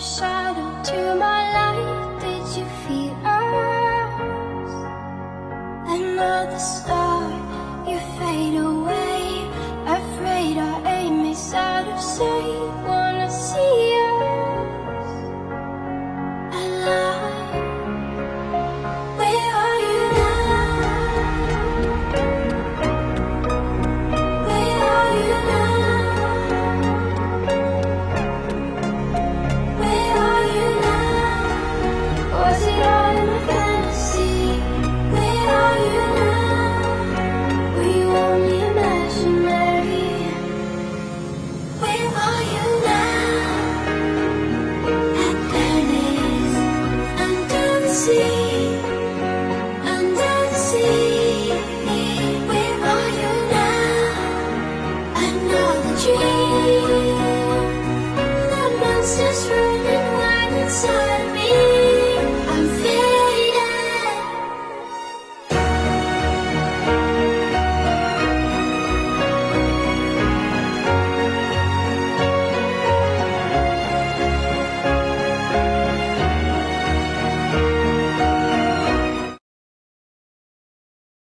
shadow to my light. Did you feel us? Another star. Dream.